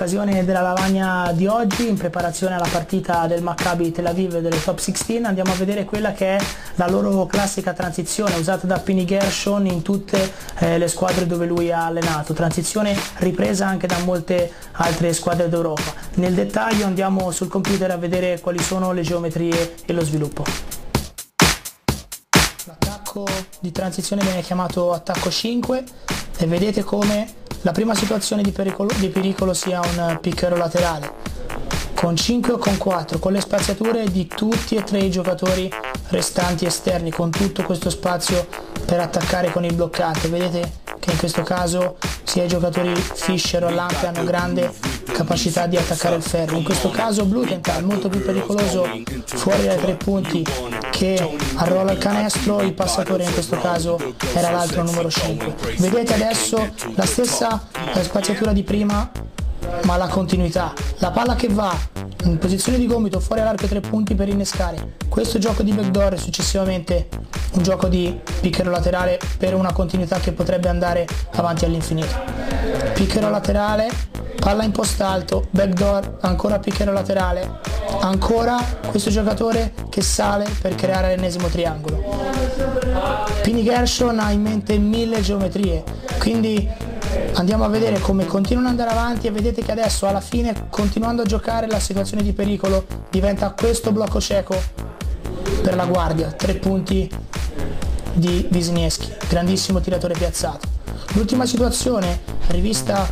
della lavagna di oggi in preparazione alla partita del Maccabi Tel Aviv delle top 16 andiamo a vedere quella che è la loro classica transizione usata da Pini Gershon in tutte eh, le squadre dove lui ha allenato, transizione ripresa anche da molte altre squadre d'Europa. Nel dettaglio andiamo sul computer a vedere quali sono le geometrie e lo sviluppo. L'attacco di transizione viene chiamato attacco 5 e vedete come la prima situazione di pericolo, di pericolo sia un picchero laterale. Con 5 o con 4 con le spaziature di tutti e tre i giocatori restanti esterni con tutto questo spazio per attaccare con il bloccante. Vedete che in questo caso sia i giocatori Fischer o Lampe hanno grande capacità di attaccare il ferro. In questo caso Blutenthal molto più pericoloso fuori dai tre punti che arrolla il canestro. Il passatore in questo caso era l'altro numero 5 vedete adesso la stessa spaziatura di prima ma la continuità. La palla che va in posizione di gomito fuori all'arco tre punti per innescare. Questo gioco di backdoor e successivamente un gioco di picchero laterale per una continuità che potrebbe andare avanti all'infinito. Picchero laterale palla in post alto backdoor ancora picchero laterale. Ancora questo giocatore che sale per creare l'ennesimo triangolo. Pini Gershon ha in mente mille geometrie quindi andiamo a vedere come continuano ad andare avanti e vedete che adesso alla fine continuando a giocare la situazione di pericolo diventa questo blocco cieco per la guardia, tre punti di Wisniewski, grandissimo tiratore piazzato. L'ultima situazione, rivista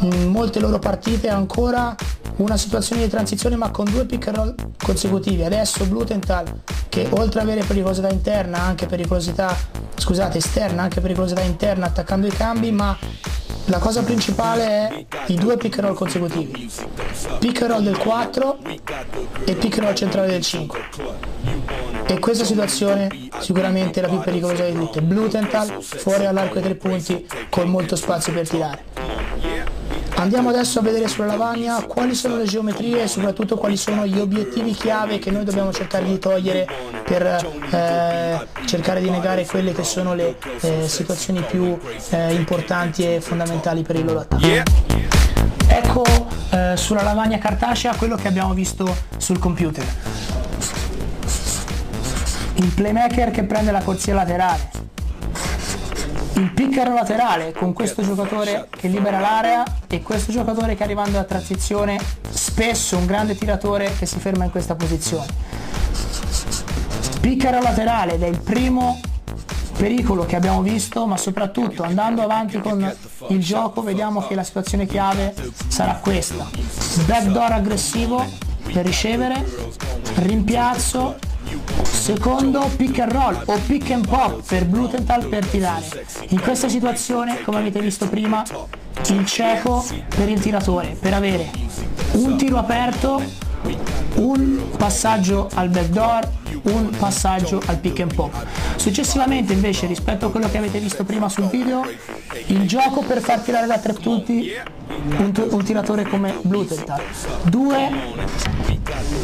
in molte loro partite, ancora una situazione di transizione ma con due pick and roll consecutivi. Adesso Blutenthal che oltre ad avere pericolosità interna, anche pericolosità, scusate, esterna, anche pericolosità interna attaccando i cambi, ma la cosa principale è i due pick and roll consecutivi. Pick and roll del 4 e pick and roll centrale del 5. E questa situazione sicuramente è la più pericolosa di tutte. Blutenthal fuori all'arco dei tre punti con molto spazio per tirare. Andiamo adesso a vedere sulla lavagna quali sono le geometrie e soprattutto quali sono gli obiettivi chiave che noi dobbiamo cercare di togliere per eh, cercare di negare quelle che sono le eh, situazioni più eh, importanti e fondamentali per il loro attacco. Ecco eh, sulla lavagna cartacea quello che abbiamo visto sul computer. Il playmaker che prende la corsia laterale, il picker laterale con questo giocatore che libera l'area e questo giocatore che arrivando alla transizione spesso un grande tiratore che si ferma in questa posizione. Picker laterale ed è il primo pericolo che abbiamo visto ma soprattutto andando avanti con il gioco vediamo che la situazione chiave sarà questa. Backdoor aggressivo per ricevere rimpiazzo Secondo pick and roll o pick and pop per Blutenthal per tirare. In questa situazione, come avete visto prima, il cieco per il tiratore, per avere un tiro aperto, un passaggio al backdoor, un passaggio al pick and pop. Successivamente invece rispetto a quello che avete visto prima sul video, il gioco per far tirare da tre punti un, un tiratore come Blutenthal. Due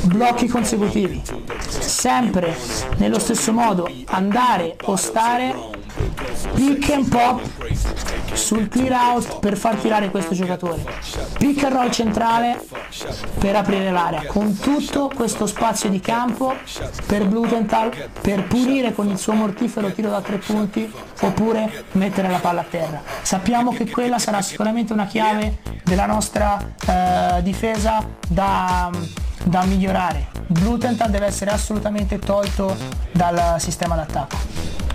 blocchi consecutivi. Sempre nello stesso modo andare o stare pick and pop sul clear out per far tirare questo giocatore. Pick and roll centrale per aprire l'area con tutto questo spazio di campo per Blutenthal per pulire con il suo mortifero tiro da tre punti oppure mettere la palla a terra. Sappiamo che quella sarà sicuramente una chiave della nostra eh, difesa da, da migliorare. Blutenthal deve essere assolutamente tolto dal sistema d'attacco